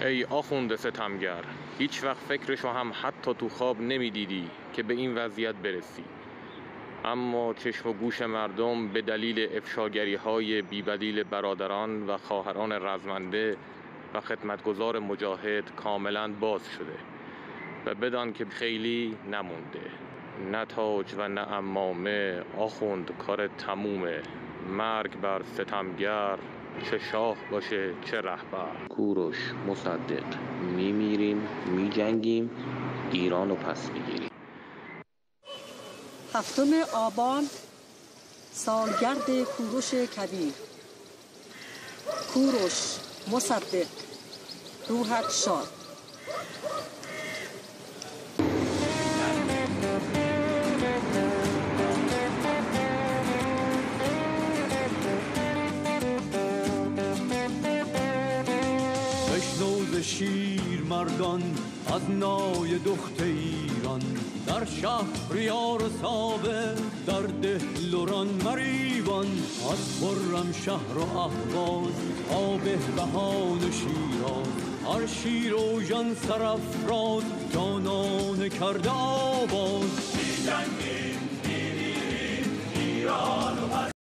ای آخوند ستمگر هیچ وقت فکرشو هم حتی تو خواب نمی‌دیدی که به این وضعیت برسی. اما چشم و گوش مردم به دلیل افشاگری های بیبدیل برادران و خواهران رزمنده و خدمتگزار مجاهد کاملا باز شده و بدان که خیلی نمونده. نه تاج و نه امامه آخوند کار تمومه. مرگ بر ستمگر چه شاه باشه چه رهبر. کوروش مصدق. میمیریم میجنگیم ایرانو پس می‌گیریم. هفتم آبان سالگرد کوروش کبیر. کوروش مصدق. روحت شاد. شیر مردان از نای دخت ایران. در شهریار سابه در دهلوران مریوان از خرم شهر و اهواز آب بهان و شیراز. هر شیر و جان سرافراز جانان کرده ایران